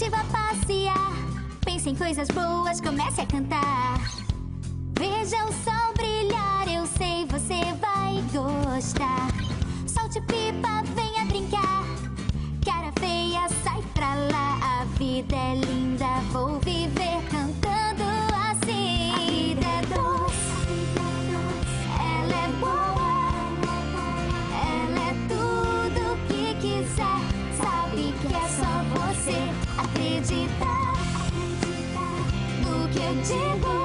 motiva a passear. Pense em coisas boas, comece a cantar. Veja o sol você acreditar. No que eu digo.